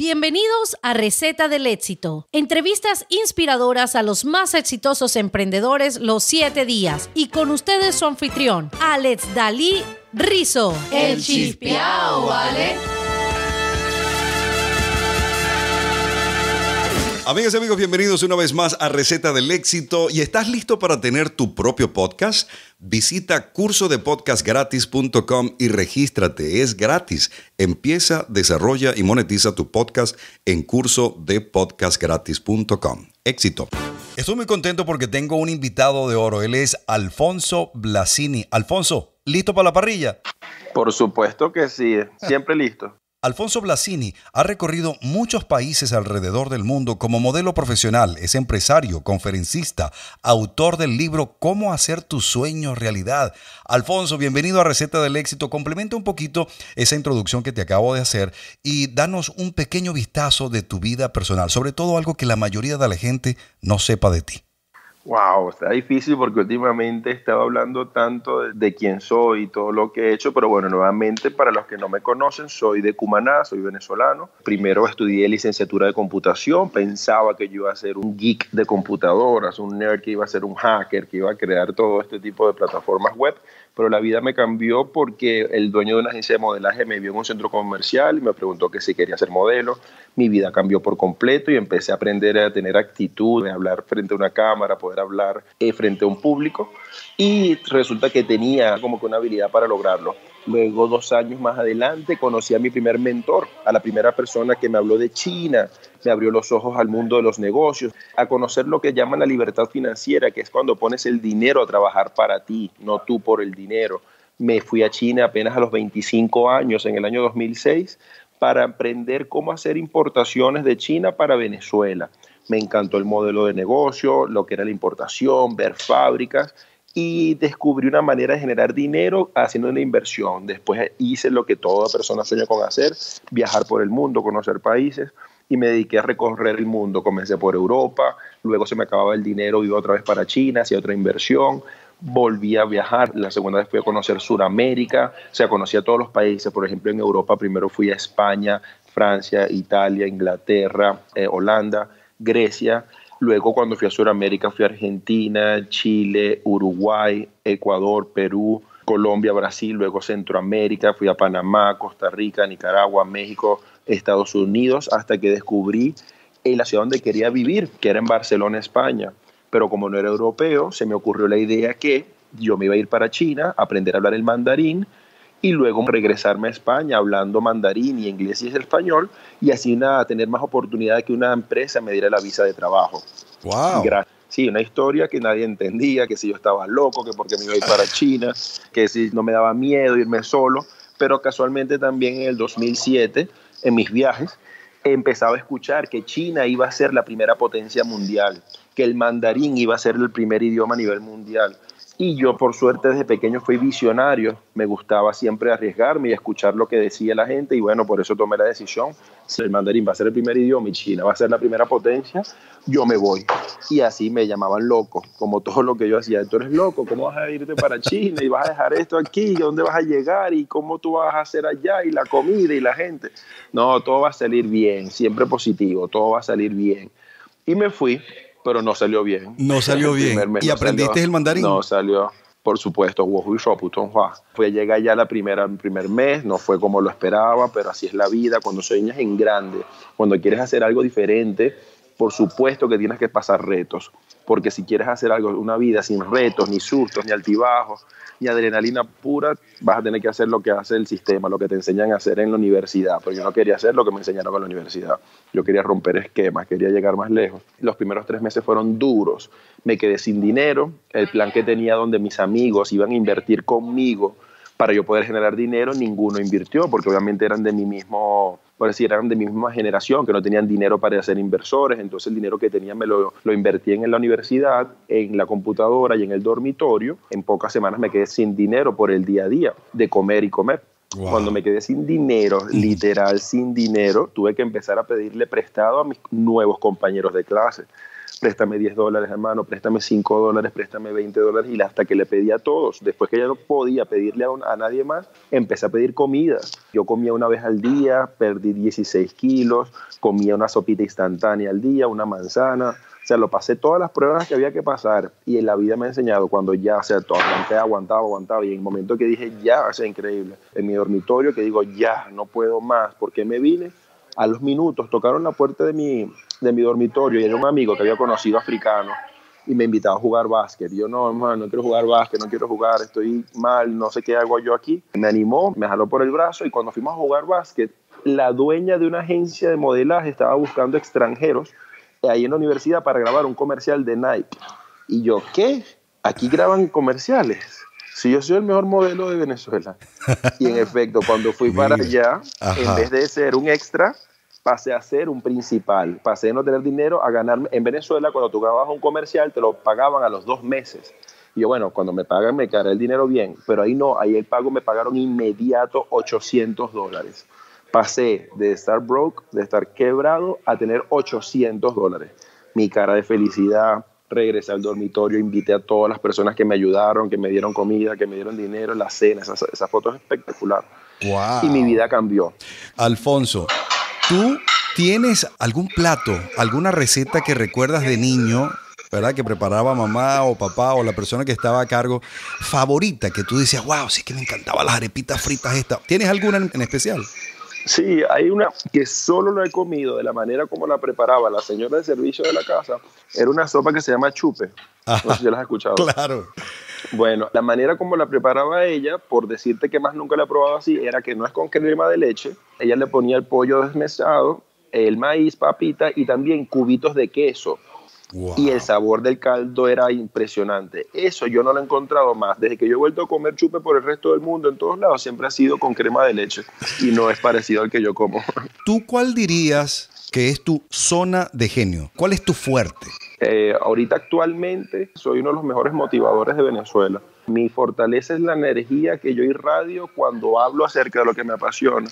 Bienvenidos a Receta del Éxito. Entrevistas inspiradoras a los más exitosos emprendedores los siete días. Y con ustedes su anfitrión, Alex Dalí Rizo. El chispeao, ¿vale? Amigas y amigos, bienvenidos una vez más a Receta del Éxito. ¿Y estás listo para tener tu propio podcast? Visita cursodepodcastgratis.com y regístrate. Es gratis. Empieza, desarrolla y monetiza tu podcast en cursodepodcastgratis.com. Éxito. Estoy muy contento porque tengo un invitado de oro. Él es Alfonso Blasini. Alfonso, ¿listo para la parrilla? Por supuesto que sí, siempre listo. Alfonso Blasini ha recorrido muchos países alrededor del mundo como modelo profesional, es empresario, conferencista, autor del libro Cómo hacer tus sueños realidad. Alfonso, bienvenido a Receta del Éxito. Complementa un poquito esa introducción que te acabo de hacer y danos un pequeño vistazo de tu vida personal, sobre todo algo que la mayoría de la gente no sepa de ti. Wow, está difícil porque últimamente estaba hablando tanto de, quién soy y todo lo que he hecho, pero bueno, nuevamente para los que no me conocen, soy de Cumaná, soy venezolano. Primero estudié licenciatura de computación, pensaba que yo iba a ser un geek de computadoras, un nerd que iba a ser un hacker, que iba a crear todo este tipo de plataformas web pero la vida me cambió porque el dueño de una agencia de modelaje me vio en un centro comercial y me preguntó que si quería ser modelo. Mi vida cambió por completo y empecé a aprender a tener actitud, a hablar frente a una cámara, poder hablar eh, frente a un público y resulta que tenía como que una habilidad para lograrlo. Luego, dos años más adelante, conocí a mi primer mentor, a la primera persona que me habló de China, me abrió los ojos al mundo de los negocios, a conocer lo que llaman la libertad financiera, que es cuando pones el dinero a trabajar para ti, no tú por el dinero. Me fui a China apenas a los 25 años, en el año 2006, para aprender cómo hacer importaciones de China para Venezuela. Me encantó el modelo de negocio, lo que era la importación, ver fábricas y descubrí una manera de generar dinero haciendo una inversión. Después hice lo que toda persona sueña con hacer, viajar por el mundo, conocer países y me dediqué a recorrer el mundo. Comencé por Europa, luego se me acababa el dinero, iba otra vez para China, hacía otra inversión, volví a viajar, la segunda vez fui a conocer Sudamérica, o sea, conocí a todos los países, por ejemplo en Europa primero fui a España, Francia, Italia, Inglaterra, eh, Holanda, Grecia, Luego cuando fui a Sudamérica fui a Argentina, Chile, Uruguay, Ecuador, Perú, Colombia, Brasil, luego Centroamérica, fui a Panamá, Costa Rica, Nicaragua, México, Estados Unidos, hasta que descubrí en la ciudad donde quería vivir, que era en Barcelona, España. Pero como no era europeo, se me ocurrió la idea que yo me iba a ir para China, aprender a hablar el mandarín y luego regresarme a España hablando mandarín y inglés y español y así nada, tener más oportunidad de que una empresa me diera la visa de trabajo. Wow. Sí, una historia que nadie entendía, que si yo estaba loco, que porque me iba a ir para China, que si no me daba miedo irme solo, pero casualmente también en el 2007, en mis viajes, empezaba a escuchar que China iba a ser la primera potencia mundial, que el mandarín iba a ser el primer idioma a nivel mundial. Y yo, por suerte, desde pequeño fui visionario. Me gustaba siempre arriesgarme y escuchar lo que decía la gente. Y bueno, por eso tomé la decisión. Si el mandarín va a ser el primer idioma y China va a ser la primera potencia, yo me voy. Y así me llamaban loco, como todo lo que yo hacía. Tú eres loco, ¿cómo vas a irte para China y vas a dejar esto aquí? ¿Dónde vas a llegar? ¿Y cómo tú vas a hacer allá? Y la comida y la gente. No, todo va a salir bien, siempre positivo, todo va a salir bien. Y me fui pero no salió bien. No salió bien. ¿Y aprendiste el mandarín? No salió. Por supuesto, fue llegar ya la primera, el primer mes, no fue como lo esperaba, pero así es la vida. Cuando sueñas en grande, cuando quieres hacer algo diferente, por supuesto que tienes que pasar retos, porque si quieres hacer algo, una vida sin retos, ni sustos, ni altibajos, ni adrenalina pura, vas a tener que hacer lo que hace el sistema, lo que te enseñan a hacer en la universidad. Pero yo no quería hacer lo que me enseñaron en la universidad. Yo quería romper esquemas, quería llegar más lejos. Los primeros tres meses fueron duros. Me quedé sin dinero. El plan que tenía donde mis amigos iban a invertir conmigo para yo poder generar dinero, ninguno invirtió, porque obviamente eran de mi mismo por decir, eran de mi misma generación, que no tenían dinero para ser inversores, entonces el dinero que tenían me lo, lo invertí en la universidad, en la computadora y en el dormitorio. En pocas semanas me quedé sin dinero por el día a día, de comer y comer. Cuando me quedé sin dinero, literal sin dinero, tuve que empezar a pedirle prestado a mis nuevos compañeros de clase. Préstame 10 dólares hermano, préstame 5 dólares, préstame 20 dólares y hasta que le pedí a todos. Después que ya no podía pedirle a, a nadie más, empecé a pedir comida. Yo comía una vez al día, perdí 16 kilos, comía una sopita instantánea al día, una manzana, o sea, lo pasé todas las pruebas que había que pasar y en la vida me ha enseñado cuando ya, o sea, todo, aguanté, aguantaba, aguantaba y en el momento que dije ya, o sea, increíble, en mi dormitorio que digo ya, no puedo más, porque me vine, a los minutos tocaron la puerta de mi, de mi dormitorio y era un amigo que había conocido africano y me invitaba a jugar básquet. Y yo, no, hermano, no quiero jugar básquet, no quiero jugar, estoy mal, no sé qué hago yo aquí. Me animó, me jaló por el brazo y cuando fuimos a jugar básquet, la dueña de una agencia de modelaje estaba buscando extranjeros ahí en la universidad para grabar un comercial de Nike. Y yo, ¿qué? Aquí graban comerciales. Si yo soy el mejor modelo de Venezuela. Y en efecto, cuando fui para allá, en vez de ser un extra, pasé a ser un principal. Pasé de no tener dinero a ganar. En Venezuela, cuando tú grababas un comercial, te lo pagaban a los dos meses. Y yo, bueno, cuando me pagan, me caerá el dinero bien. Pero ahí no, ahí el pago me pagaron inmediato 800 dólares pasé de estar broke, de estar quebrado, a tener 800 dólares. Mi cara de felicidad, regresé al dormitorio, invité a todas las personas que me ayudaron, que me dieron comida, que me dieron dinero, la cena, esa, esa foto es espectacular. Y mi vida cambió. Alfonso, ¿tú tienes algún plato, alguna receta que recuerdas de niño ¿verdad? Que preparaba mamá o papá o la persona que estaba a cargo, favorita, que tú decías, wow, sí que me encantaban las arepitas fritas estas. ¿Tienes alguna en especial? Sí, hay una que solo lo he comido de la manera como la preparaba la señora de servicio de la casa. Era una sopa que se llama chupe. No sé si la has escuchado. Claro. Bueno, la manera como la preparaba ella, por decirte que más nunca la he probado así, era que no es con crema de leche. Ella le ponía el pollo desmesado, el maíz, papita y también cubitos de queso. Y el sabor del caldo era impresionante. Eso yo no lo he encontrado más. Desde que yo he vuelto a comer chupe por el resto del mundo, en todos lados, siempre ha sido con crema de leche. Y no es parecido al que yo como. ¿Tú cuál dirías que es tu zona de genio? ¿Cuál es tu fuerte? Eh, ahorita actualmente soy uno de los mejores motivadores de Venezuela. Mi fortaleza es la energía que yo irradio cuando hablo acerca de lo que me apasiona.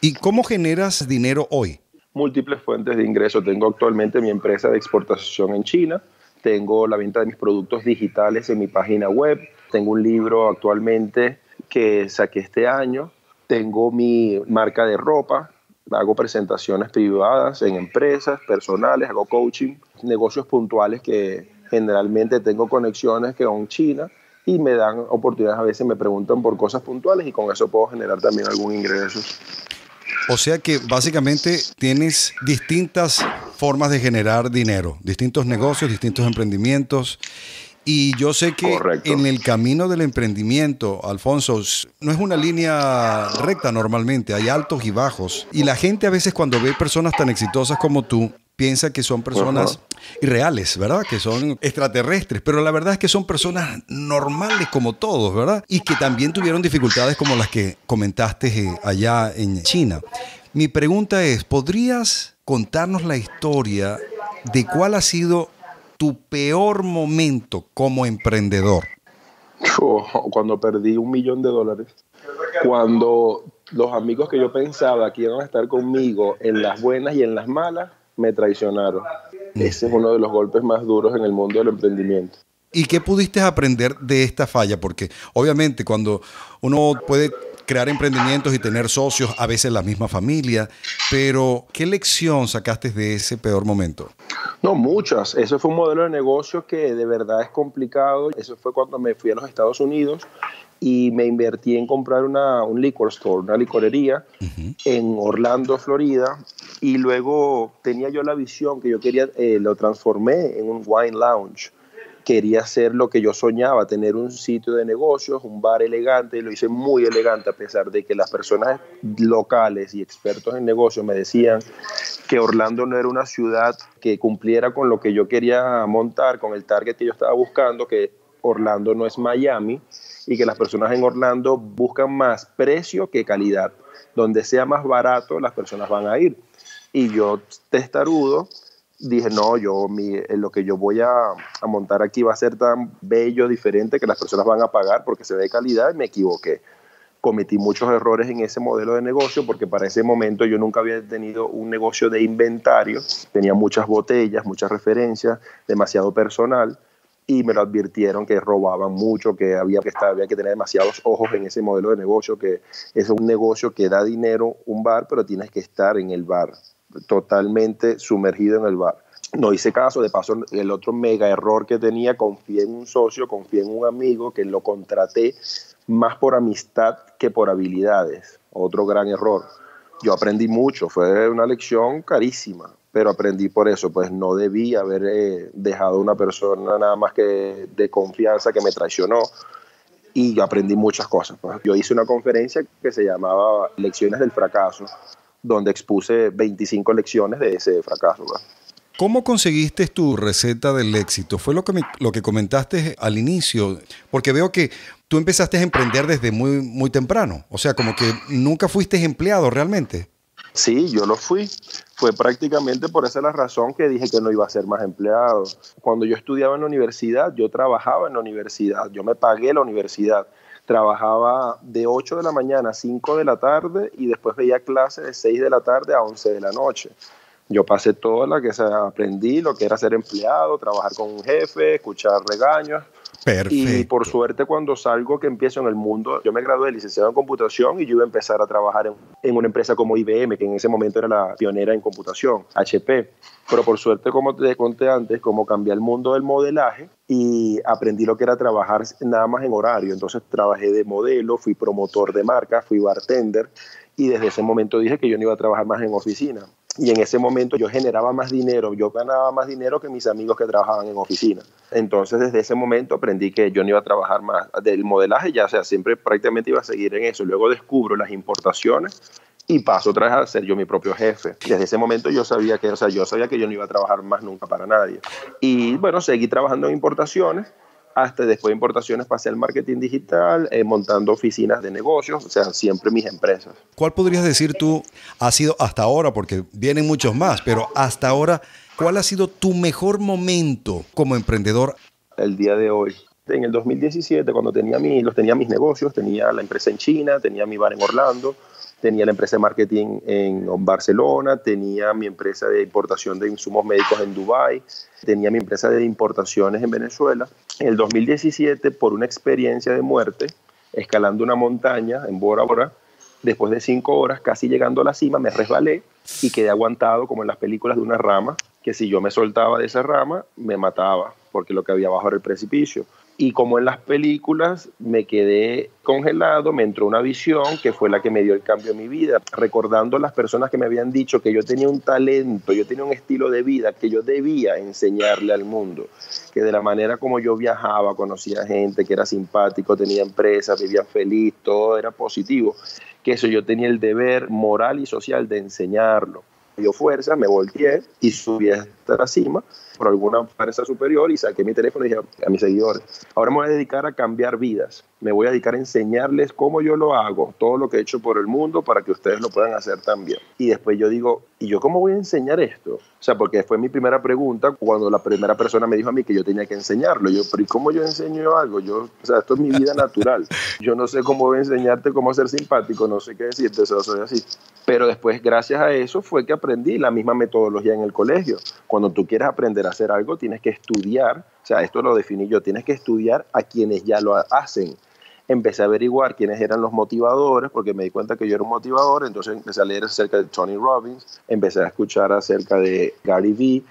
¿Y cómo generas dinero hoy? múltiples fuentes de ingreso. Tengo actualmente mi empresa de exportación en China, tengo la venta de mis productos digitales en mi página web, tengo un libro actualmente que saqué este año, tengo mi marca de ropa, hago presentaciones privadas en empresas, personales, hago coaching, negocios puntuales que generalmente tengo conexiones que con China y me dan oportunidades, a veces me preguntan por cosas puntuales y con eso puedo generar también algún ingreso. O sea que básicamente tienes distintas formas de generar dinero, distintos negocios, distintos emprendimientos. Y yo sé que en el camino del emprendimiento, Alfonso, no es una línea recta normalmente, hay altos y bajos. Y la gente a veces cuando ve personas tan exitosas como tú, piensa que son personas irreales, ¿verdad? Que son extraterrestres, pero la verdad es que son personas normales como todos, ¿verdad? Y que también tuvieron dificultades como las que comentaste eh, allá en China. Mi pregunta es, ¿podrías contarnos la historia de cuál ha sido tu peor momento como emprendedor? cuando perdí un millón de dólares. Cuando los amigos que yo pensaba que iban a estar conmigo en las buenas y en las malas me traicionaron. Ese es uno de los golpes más duros en el mundo del emprendimiento. ¿Y qué pudiste aprender de esta falla? Porque obviamente cuando uno puede crear emprendimientos y tener socios, a veces la misma familia, pero ¿qué lección sacaste de ese peor momento? No, muchas. Eso fue un modelo de negocio que de verdad es complicado. Eso fue cuando me fui a los Estados Unidos y me invertí en comprar una, un liquor store, una licorería en Orlando, Florida. Y luego tenía yo la visión que yo quería, eh, lo transformé en un wine lounge quería hacer lo que yo soñaba, tener un sitio de negocios, un bar elegante, y lo hice muy elegante a pesar de que las personas locales y expertos en negocios me decían que Orlando no era una ciudad que cumpliera con lo que yo quería montar, con el target que yo estaba buscando, que Orlando no es Miami y que las personas en Orlando buscan más precio que calidad. Donde sea más barato, las personas van a ir. Y yo, testarudo, dije, no, yo eh, lo que yo voy a, montar aquí va a ser tan bello, diferente, que las personas van a pagar porque se ve calidad y me equivoqué. cometí muchos errores en ese modelo de negocio porque para ese momento yo nunca había tenido un negocio de inventario, tenía muchas botellas, muchas referencias, demasiado personal y me lo advirtieron que robaban mucho, que había que, estar, había que tener demasiados ojos en ese modelo de negocio, que es un negocio que da dinero, un bar, pero tienes que estar en el bar, totalmente sumergido en el bar. No hice caso, de paso el otro mega error que tenía, confié en un socio, confié en un amigo que lo contraté más por amistad que por habilidades. Otro gran error. Yo aprendí mucho, fue una lección carísima, pero aprendí por eso, pues no debí haber eh, dejado una persona nada más que de confianza que me traicionó y yo aprendí muchas cosas. Pues. Yo hice una conferencia que se llamaba Lecciones del Fracaso, donde expuse 25 lecciones de ese fracaso. ¿Cómo conseguiste tu receta del éxito? Fue lo que, lo que comentaste al inicio, porque veo que tú empezaste a emprender desde muy, muy temprano, o sea, como que nunca fuiste empleado realmente. Sí, yo lo fui. Fue prácticamente por esa la razón que dije que no iba a ser más empleado. Cuando yo estudiaba en la universidad, yo trabajaba en la universidad, yo me pagué la universidad. Trabajaba de 8 de la mañana a 5 de la tarde y después veía clases de 6 de la tarde a 11 de la noche. Yo pasé toda la que se aprendí, lo que era ser empleado, trabajar con un jefe, escuchar regaños. Perfecto. Y por suerte cuando salgo que empiezo en el mundo, yo me gradué de licenciado en computación y yo iba a empezar a trabajar en, en, una empresa como IBM, que en ese momento era la pionera en computación, HP. Pero por suerte, como te conté antes, como cambié el mundo del modelaje y aprendí lo que era trabajar nada más en horario. Entonces trabajé de modelo, fui promotor de marca, fui bartender y desde ese momento dije que yo no iba a trabajar más en oficina y en ese momento yo generaba más dinero, yo ganaba más dinero que mis amigos que trabajaban en oficina. Entonces desde ese momento aprendí que yo no iba a trabajar más del modelaje, ya sea, siempre prácticamente iba a seguir en eso. Luego descubro las importaciones y paso otra vez a ser yo mi propio jefe. Desde ese momento yo sabía que, o sea, yo sabía que yo no iba a trabajar más nunca para nadie. Y bueno, seguí trabajando en importaciones hasta después de importaciones pasé al marketing digital, eh, montando oficinas de negocios, o sea, siempre mis empresas. ¿Cuál podrías decir tú ha sido hasta ahora, porque vienen muchos más, pero hasta ahora, cuál ha sido tu mejor momento como emprendedor? El día de hoy. En el 2017, cuando tenía, mi, los tenía mis negocios, tenía la empresa en China, tenía mi bar en Orlando, tenía la empresa de marketing en Barcelona, tenía mi empresa de importación de insumos médicos en Dubái, tenía mi empresa de importaciones en Venezuela. En el 2017, por una experiencia de muerte, escalando una montaña en Bora Bora, después de cinco horas, casi llegando a la cima, me resbalé y quedé aguantado como en las películas de una rama, que si yo me soltaba de esa rama, me mataba, porque lo que había abajo era el precipicio. Y como en las películas, me quedé congelado, me entró una visión que fue la que me dio el cambio en mi vida, recordando las personas que me habían dicho que yo tenía un talento, yo tenía un estilo de vida que yo debía enseñarle al mundo, que de la manera como yo viajaba, conocía gente que era simpático, tenía empresas, vivía feliz, todo era positivo, que eso yo tenía el deber moral y social de enseñarlo. Me dio fuerza, me volteé y subí hasta la cima por alguna fuerza superior y saqué mi teléfono y dije a mis seguidores, ahora me voy a dedicar a cambiar vidas, me voy a dedicar a enseñarles cómo yo lo hago, todo lo que he hecho por el mundo para que ustedes lo puedan hacer también. Y después yo digo, ¿y yo cómo voy a enseñar esto? O sea, porque fue mi primera pregunta cuando la primera persona me dijo a mí que yo tenía que enseñarlo. Yo, pero ¿y cómo yo enseño algo? Yo, o sea, esto es mi vida natural. Yo no sé cómo voy a enseñarte cómo ser simpático, no sé qué decirte, eso soy así. Pero después, gracias a eso, fue que aprendí la misma metodología en el colegio. Cuando tú quieres aprender hacer algo, tienes que estudiar, o sea, esto lo definí yo, tienes que estudiar a quienes ya lo hacen. Empecé a averiguar quiénes eran los motivadores, porque me di cuenta que yo era un motivador, entonces empecé a leer acerca de Tony Robbins, empecé a escuchar acerca de Gary Vee,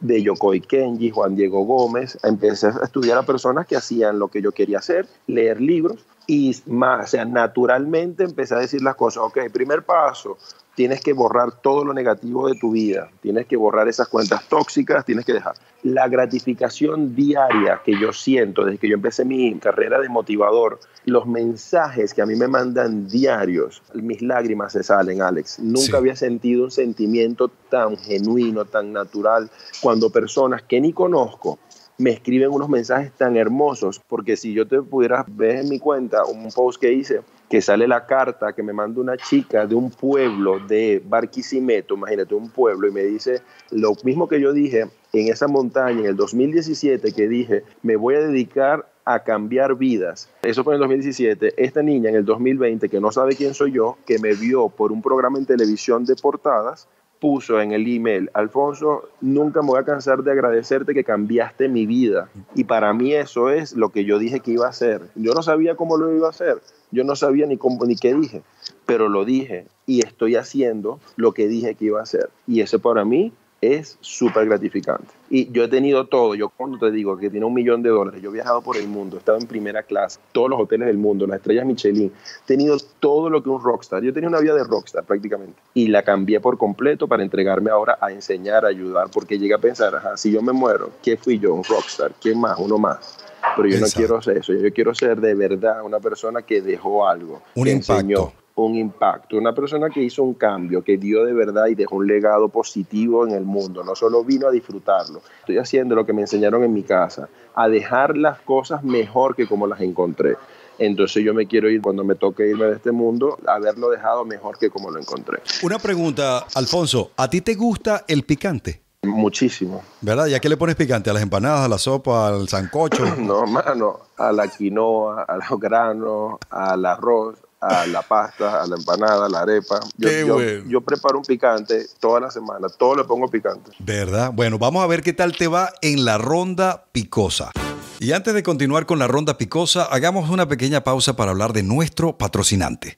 de Yokoi Kenji, Juan Diego Gómez, empecé a estudiar a personas que hacían lo que yo quería hacer, leer libros y más, o sea, naturalmente empecé a decir las cosas, ok, primer paso, tienes que borrar todo lo negativo de tu vida, tienes que borrar esas cuentas tóxicas, tienes que dejar. La gratificación diaria que yo siento desde que yo empecé mi carrera de motivador, los mensajes que a mí me mandan diarios, mis lágrimas se salen, Alex. Nunca había sentido un sentimiento tan genuino, tan natural, cuando personas que ni conozco me escriben unos mensajes tan hermosos, porque si yo te pudiera ver en mi cuenta un post que hice, que sale la carta que me manda una chica de un pueblo de Barquisimeto, imagínate un pueblo, y me dice lo mismo que yo dije en esa montaña en el 2017, que dije, me voy a dedicar a cambiar vidas. Eso fue en el 2017. Esta niña en el 2020, que no sabe quién soy yo, que me vio por un programa en televisión de portadas, puso en el email, Alfonso, nunca me voy a cansar de agradecerte que cambiaste mi vida. Y para mí eso es lo que yo dije que iba a hacer. Yo no sabía cómo lo iba a hacer, yo no sabía ni, cómo, ni qué dije, pero lo dije y estoy haciendo lo que dije que iba a hacer. Y eso para mí es súper gratificante. Y yo he tenido todo, yo cuando te digo que tiene un millón de dólares, yo he viajado por el mundo, he estado en primera clase, todos los hoteles del mundo, las estrellas Michelin, he tenido todo lo que un rockstar, yo tenía una vida de rockstar prácticamente, y la cambié por completo para entregarme ahora a enseñar, a ayudar, porque llegué a pensar, ajá, si yo me muero, ¿qué fui yo? Un rockstar, ¿quién más? Uno más. Pero yo no quiero ser eso, yo quiero ser de verdad una persona que dejó algo, un que impacto. enseñó un impacto, una persona que hizo un cambio, que dio de verdad y dejó un legado positivo en el mundo, no solo vino a disfrutarlo, estoy haciendo lo que me enseñaron en mi casa, a dejar las cosas mejor que como las encontré. Entonces yo me quiero ir cuando me toque irme de este mundo, haberlo dejado mejor que como lo encontré. Una pregunta, Alfonso, ¿a ti te gusta el picante? Muchísimo. ¿Verdad? ¿Ya qué le pones picante? ¿A las empanadas, a la sopa, al sancocho? No, mano, a la quinoa, a los granos, al arroz, a la pasta, a la empanada, a la arepa. Yo, Qué yo- bueno. yo preparo un picante toda la semana, todo le pongo picante. ¿Verdad? Bueno, vamos a ver qué tal te va en la ronda picosa. Y antes de continuar con la ronda picosa, hagamos una pequeña pausa para hablar de nuestro patrocinante.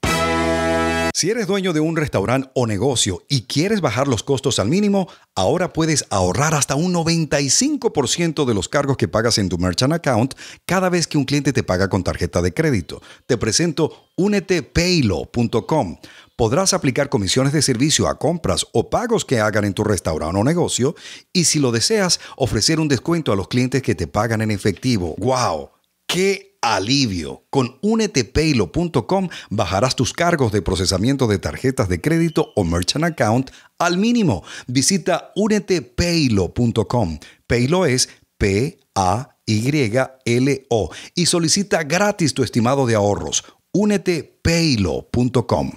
Si eres dueño de un restaurante o negocio y quieres bajar los costos al mínimo, ahora puedes ahorrar hasta un 95% de los cargos que pagas en tu merchant account cada vez que un cliente te paga con tarjeta de crédito. Te presento unetepaylo.com. Podrás aplicar comisiones de servicio a compras o pagos que hagan en tu restaurante o negocio y si lo deseas, ofrecer un descuento a los clientes que te pagan en efectivo. ¡Wow! ¡Qué alivio! Con unetepaylo.com bajarás tus cargos de procesamiento de tarjetas de crédito o merchant account al mínimo. Visita unetepaylo.com. Paylo es P-A-Y-L-O y solicita gratis tu estimado de ahorros. unetepaylo.com.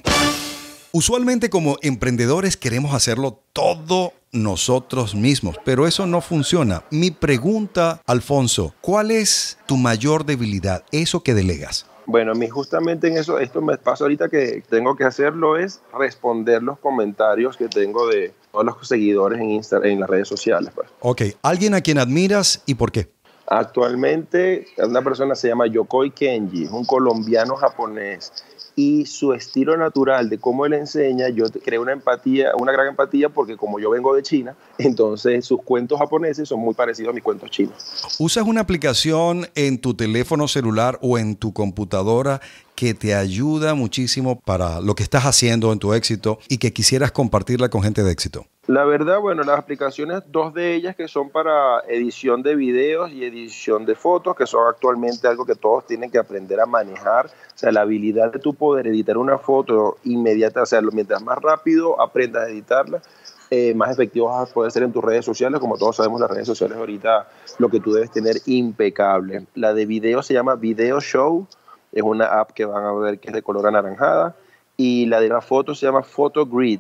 Usualmente como emprendedores queremos hacerlo todo nosotros mismos, pero eso no funciona. Mi pregunta, Alfonso, ¿cuál es tu mayor debilidad? Eso que delegas. Bueno, a mí justamente en eso, esto me pasa ahorita que tengo que hacerlo es responder los comentarios que tengo de todos los seguidores en Insta, en las redes sociales. Pues. Ok, ¿alguien a quien admiras y por qué? Actualmente una persona se llama Yokoi Kenji, es un colombiano japonés y su estilo natural de cómo él enseña, yo creo una empatía, una gran empatía porque como yo vengo de China, entonces sus cuentos japoneses son muy parecidos a mis cuentos chinos. ¿Usas una aplicación en tu teléfono celular o en tu computadora que te ayuda muchísimo para lo que estás haciendo en tu éxito y que quisieras compartirla con gente de éxito? La verdad, bueno, las aplicaciones, dos de ellas que son para edición de videos y edición de fotos, que son actualmente algo que todos tienen que aprender a manejar. O sea, la habilidad de tu poder editar una foto inmediata, o sea, mientras más rápido aprendas a editarla, eh, más efectivo vas a poder ser en tus redes sociales. Como todos sabemos, las redes sociales ahorita lo que tú debes tener impecable. La de video se llama Video Show, es una app que van a ver que es de color anaranjada y la de la foto se llama Photo Grid,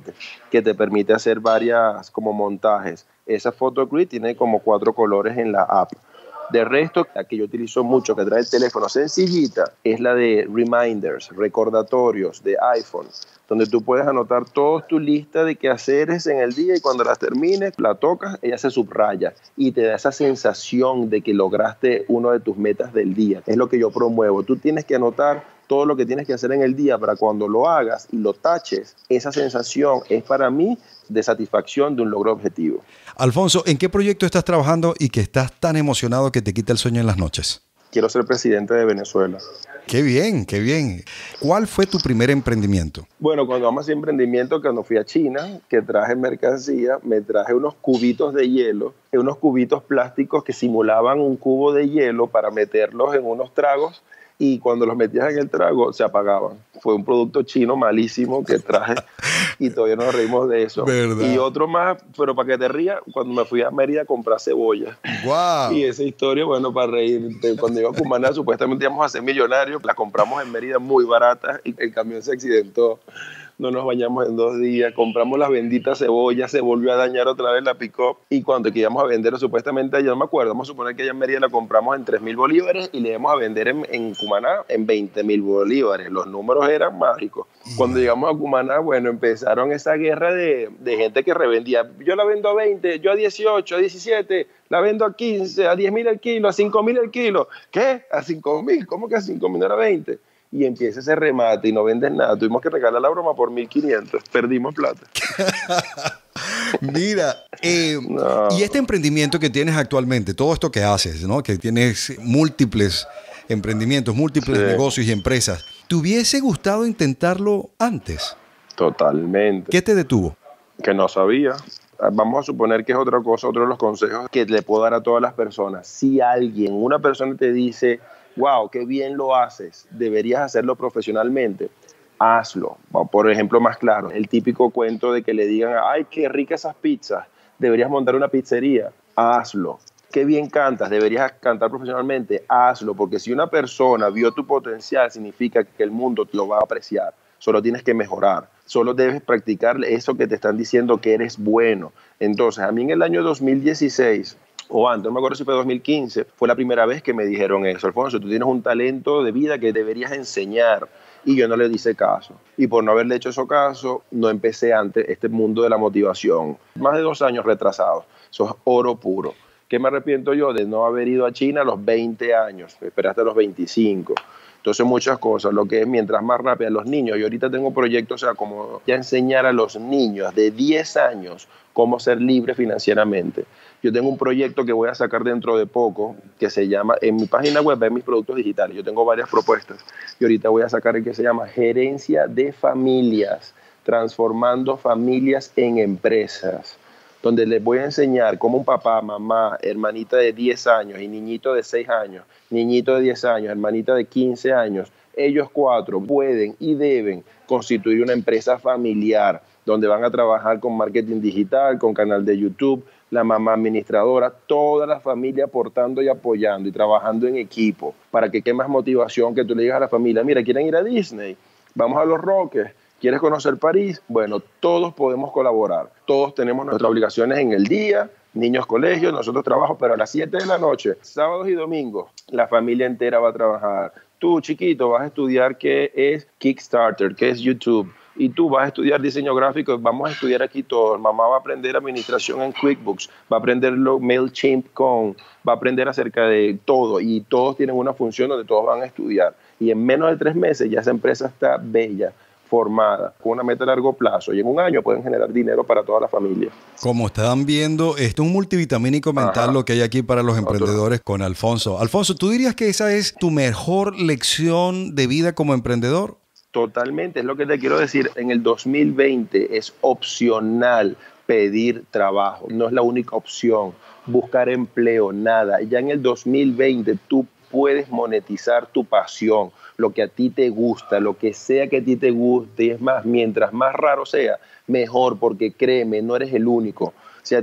que te permite hacer varias como montajes. Esa Photo Grid tiene como cuatro colores en la app. De resto, la que yo utilizo mucho, que trae el teléfono sencillita, es la de reminders, recordatorios de iPhone, donde tú puedes anotar toda tu lista de quehaceres en el día y cuando las termines, la tocas, ella se subraya y te da esa sensación de que lograste uno de tus metas del día. Es lo que yo promuevo. Tú tienes que anotar todo lo que tienes que hacer en el día para cuando lo hagas y lo taches, esa sensación es para mí de satisfacción de un logro objetivo. Alfonso, ¿en qué proyecto estás trabajando y que estás tan emocionado que te quita el sueño en las noches? Quiero ser presidente de Venezuela. Qué bien, qué bien. ¿Cuál fue tu primer emprendimiento? Bueno, cuando vamos a emprendimiento, cuando fui a China, que traje mercancía, me traje unos cubitos de hielo, unos cubitos plásticos que simulaban un cubo de hielo para meterlos en unos tragos y cuando los metías en el trago se apagaban. Fue un producto chino malísimo que traje y todavía nos reímos de eso. ¿Verdad? Y otro más, pero para que te rías, cuando me fui a Mérida a comprar cebolla. ¡Wow! Y esa historia, bueno, para reírte, cuando iba a Cumaná supuestamente íbamos a ser millonarios, la compramos en Mérida muy barata y el camión se accidentó. No nos bañamos en dos días, compramos las benditas cebollas, se volvió a dañar otra vez la pick-up y cuando que íbamos a venderlo supuestamente allá, no me acuerdo, vamos a suponer que allá en Mérida la compramos en 3 mil bolívares y le íbamos a vender en, en Cumaná en 20 mil bolívares. Los números eran mágicos. Cuando llegamos a Cumaná, bueno, empezaron esa guerra de, de gente que revendía. Yo la vendo a 20, yo a 18, a 17, la vendo a 15, a 10 mil el kilo, a 5 mil el kilo. ¿Qué? ¿A 5 mil? ¿Cómo que a 5 mil era 20? Y empieza ese remate y no vendes nada. Tuvimos que regalar la broma por 1500. Perdimos plata. Mira, eh, y este emprendimiento que tienes actualmente, todo esto que haces, ¿no? que tienes múltiples emprendimientos, múltiples negocios y empresas, ¿te hubiese gustado intentarlo antes? Totalmente. ¿Qué te detuvo? Que no sabía. Vamos a suponer que es otra cosa, otro de los consejos que le puedo dar a todas las personas. Si alguien, una persona te dice, wow, qué bien lo haces, deberías hacerlo profesionalmente, hazlo. Por ejemplo, más claro, el típico cuento de que le digan, ay, qué ricas esas pizzas, deberías montar una pizzería, hazlo. Qué bien cantas, deberías cantar profesionalmente, hazlo, porque si una persona vio tu potencial, significa que el mundo lo va a apreciar. Solo tienes que mejorar, solo debes practicar eso que te están diciendo que eres bueno. Entonces, a mí en el año 2016, o antes, no me acuerdo si fue 2015, fue la primera vez que me dijeron eso. Alfonso, tú tienes un talento de vida que deberías enseñar. Y yo no le hice caso. Y por no haberle hecho eso caso, no empecé antes este mundo de la motivación. Más de dos años retrasados. Eso es oro puro. ¿Qué me arrepiento yo de no haber ido a China a los 20 años? Esperaste a los 25. Entonces muchas cosas, lo que es mientras más rápido los niños, y ahorita tengo proyectos, o sea, como ya enseñar a los niños de 10 años cómo ser libre financieramente. Yo tengo un proyecto que voy a sacar dentro de poco que se llama, en mi página web ven mis productos digitales, yo tengo varias propuestas y ahorita voy a sacar el que se llama Gerencia de Familias, transformando familias en empresas donde les voy a enseñar cómo un papá, mamá, hermanita de 10 años y niñito de 6 años, niñito de 10 años, hermanita de 15 años, ellos cuatro pueden y deben constituir una empresa familiar donde van a trabajar con marketing digital, con canal de YouTube, la mamá administradora, toda la familia aportando y apoyando y trabajando en equipo para que quede más motivación que tú le digas a la familia, mira, quieren ir a Disney, vamos a los Roques, ¿Quieres conocer París? Bueno, todos podemos colaborar. Todos tenemos nuestras obligaciones en el día, niños colegios, nosotros trabajamos, pero a las 7 de la noche, sábados y domingos, la familia entera va a trabajar. Tú, chiquito, vas a estudiar qué es Kickstarter, qué es YouTube. Y tú vas a estudiar diseño gráfico, vamos a estudiar aquí todos. Mamá va a aprender administración en QuickBooks, va a aprender lo MailChimp con, va a aprender acerca de todo y todos tienen una función donde todos van a estudiar. Y en menos de tres meses ya esa empresa está bella formada, con una meta a largo plazo y en un año pueden generar dinero para toda la familia. Como están viendo, esto es un multivitamínico mental lo que hay aquí para los emprendedores con Alfonso. Alfonso, ¿tú dirías que esa es tu mejor lección de vida como emprendedor? Totalmente, es lo que te quiero decir. En el 2020 es opcional pedir trabajo, no es la única opción. Buscar empleo, nada. Ya en el 2020 tú puedes monetizar tu pasión lo que a ti te gusta, lo que sea que a ti te guste, y es más, mientras más raro sea, mejor, porque créeme, no eres el único.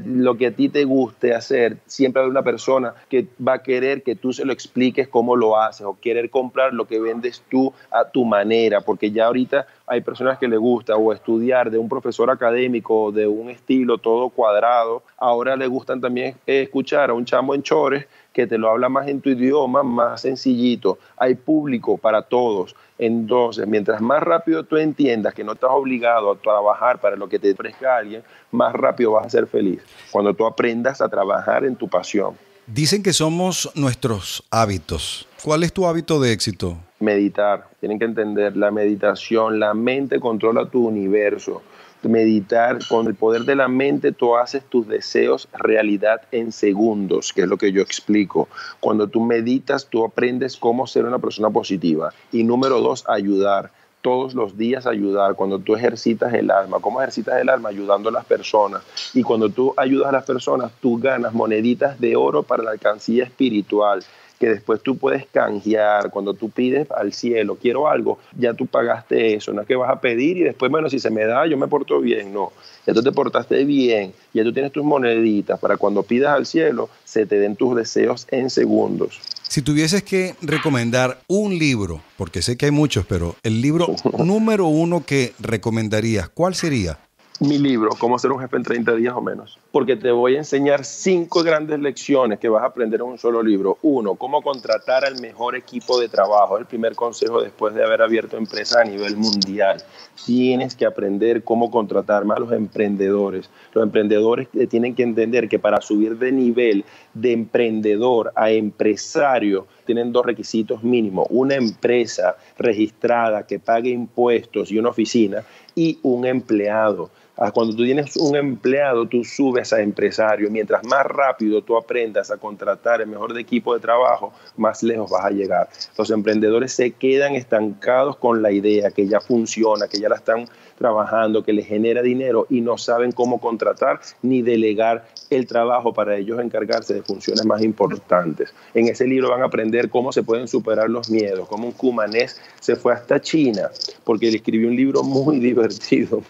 Lo que a ti te guste hacer, siempre hay una persona que va a querer que tú se lo expliques cómo lo haces o querer comprar lo que vendes tú a tu manera, porque ya ahorita hay personas que le gusta o estudiar de un profesor académico de un estilo todo cuadrado, ahora le gustan también escuchar a un chamo en chores que te lo habla más en tu idioma, más sencillito. Hay público para todos. Entonces, mientras más rápido tú entiendas que no estás obligado a trabajar para lo que te ofrezca alguien, más rápido vas a ser feliz. Cuando tú aprendas a trabajar en tu pasión. Dicen que somos nuestros hábitos. ¿Cuál es tu hábito de éxito? Meditar. Tienen que entender la meditación. La mente controla tu universo meditar, con el poder de la mente tú haces tus deseos realidad en segundos, que es lo que yo explico. Cuando tú meditas, tú aprendes cómo ser una persona positiva. Y número dos, ayudar. Todos los días ayudar. Cuando tú ejercitas el alma, ¿cómo ejercitas el alma? Ayudando a las personas. Y cuando tú ayudas a las personas, tú ganas moneditas de oro para la alcancía espiritual que después tú puedes canjear. Cuando tú pides al cielo, quiero algo, ya tú pagaste eso. No es que vas a pedir y después, bueno, si se me da, yo me porto bien. No, ya tú te portaste bien, ya tú tienes tus moneditas para cuando pidas al cielo, se te den tus deseos en segundos. Si tuvieses que recomendar un libro, porque sé que hay muchos, pero el libro número uno que recomendarías, ¿cuál sería? Mi libro, Cómo ser un jefe en 30 días o menos, porque te voy a enseñar cinco grandes lecciones que vas a aprender en un solo libro. Uno, cómo contratar al mejor equipo de trabajo, el primer consejo después de haber abierto empresas a nivel mundial. Tienes que aprender cómo contratar más a los emprendedores. Los emprendedores tienen que entender que para subir de nivel de emprendedor a empresario, tienen dos requisitos mínimos, una empresa registrada que pague impuestos y una oficina y un empleado. Cuando tú tienes un empleado, tú subes a empresario. Mientras más rápido tú aprendas a contratar el mejor equipo de trabajo, más lejos vas a llegar. Los emprendedores se quedan estancados con la idea que ya funciona, que ya la están trabajando, que les genera dinero y no saben cómo contratar ni delegar el trabajo para ellos encargarse de funciones más importantes. En ese libro van a aprender cómo se pueden superar los miedos, cómo un cumanés se fue hasta China, porque él escribió un libro muy divertido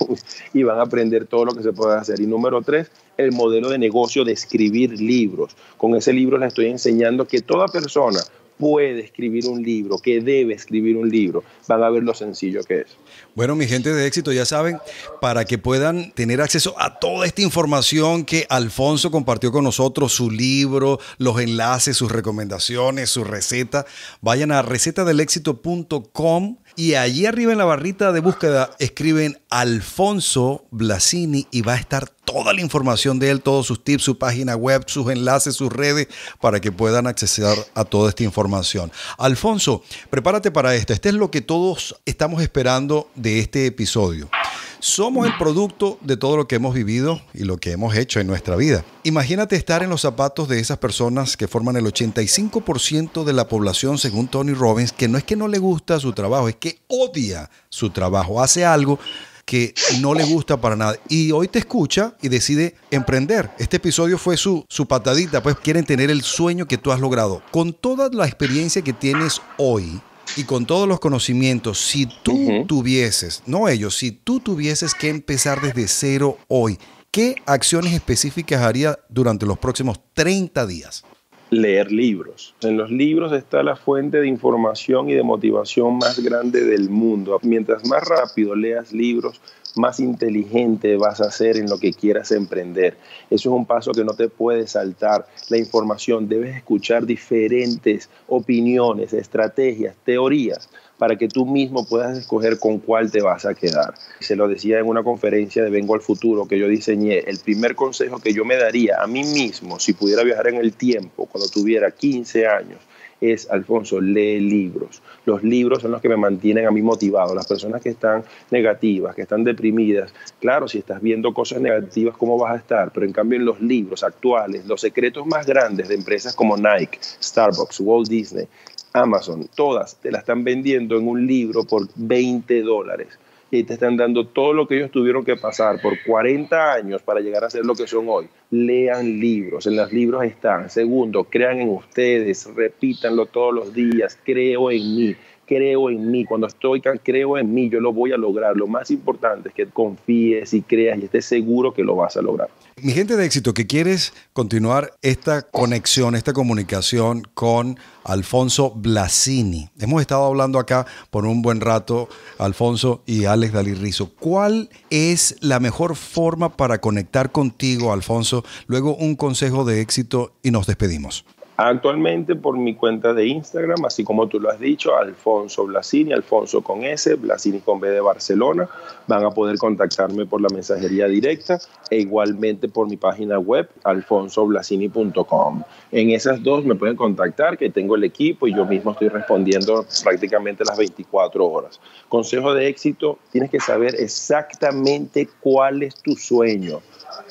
y van a aprender todo lo que se puede hacer. Y número tres, el modelo de negocio de escribir libros. Con ese libro les estoy enseñando que toda persona puede escribir un libro, que debe escribir un libro, van a ver lo sencillo que es. Bueno, mi gente de éxito, ya saben, para que puedan tener acceso a toda esta información que Alfonso compartió con nosotros, su libro, los enlaces, sus recomendaciones, su receta, vayan a recetadelexito.com y allí arriba en la barrita de búsqueda escriben Alfonso Blasini y va a estar toda la información de él, todos sus tips, su página web, sus enlaces, sus redes, para que puedan acceder a toda esta información. Alfonso, prepárate para esto. Este es lo que todos estamos esperando de este episodio. Somos el producto de todo lo que hemos vivido y lo que hemos hecho en nuestra vida. Imagínate estar en los zapatos de esas personas que forman el 85% de la población, según Tony Robbins, que no es que no le gusta su trabajo, es que odia su trabajo, hace algo que no le gusta para nada. Y hoy te escucha y decide emprender. Este episodio fue su, su patadita, pues quieren tener el sueño que tú has logrado. Con toda la experiencia que tienes hoy, y con todos los conocimientos, si tú tuvieses, no ellos, si tú tuvieses que empezar desde cero hoy, ¿qué acciones específicas haría durante los próximos 30 días? Leer libros. En los libros está la fuente de información y de motivación más grande del mundo. Mientras más rápido leas libros, más inteligente vas a ser en lo que quieras emprender. Eso es un paso que no te puede saltar. La información, debes escuchar diferentes opiniones, estrategias, teorías para que tú mismo puedas escoger con cuál te vas a quedar. Se lo decía en una conferencia de Vengo al Futuro que yo diseñé, el primer consejo que yo me daría a mí mismo si pudiera viajar en el tiempo cuando tuviera 15 años es, Alfonso, lee libros. Los libros son los que me mantienen a mí motivado. Las personas que están negativas, que están deprimidas, claro, si estás viendo cosas negativas, ¿cómo vas a estar? Pero en cambio en los libros actuales, los secretos más grandes de empresas como Nike, Starbucks, Walt Disney, Amazon, todas te la están vendiendo en un libro por 20 dólares y te están dando todo lo que ellos tuvieron que pasar por 40 años para llegar a ser lo que son hoy. Lean libros, en los libros están. Segundo, crean en ustedes, repítanlo todos los días, creo en mí creo en mí, cuando estoy, creo en mí, yo lo voy a lograr. Lo más importante es que confíes y creas y estés seguro que lo vas a lograr. Mi gente de éxito, que quieres continuar esta conexión, esta comunicación con Alfonso Blasini. Hemos estado hablando acá por un buen rato, Alfonso y Alex Dalirrizo. ¿Cuál es la mejor forma para conectar contigo, Alfonso? Luego un consejo de éxito y nos despedimos. Actualmente por mi cuenta de Instagram, así como tú lo has dicho, Alfonso Blasini, Alfonso con S, Blasini con B de Barcelona, van a poder contactarme por la mensajería directa e igualmente por mi página web, alfonsoblasini.com. En esas dos me pueden contactar, que tengo el equipo y yo mismo estoy respondiendo prácticamente las 24 horas. Consejo de éxito, tienes que saber exactamente cuál es tu sueño,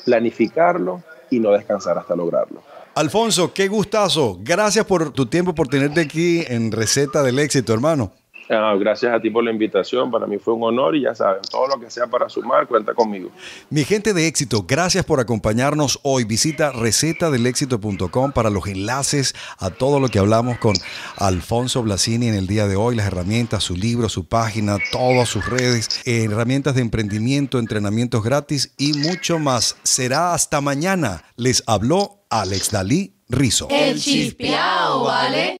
planificarlo y no descansar hasta lograrlo. Alfonso, qué gustazo. Gracias por tu tiempo, por tenerte aquí en Receta del Éxito, hermano. Ah, gracias a ti por la invitación. Para mí fue un honor y ya saben, todo lo que sea para sumar, cuenta conmigo. Mi gente de éxito, gracias por acompañarnos hoy. Visita recetadelexito.com para los enlaces a todo lo que hablamos con Alfonso Blasini en el día de hoy, las herramientas, su libro, su página, todas sus redes, herramientas de emprendimiento, entrenamientos gratis y mucho más. Será hasta mañana. Les habló Alex Dalí Rizo. El chispiao, ¿vale?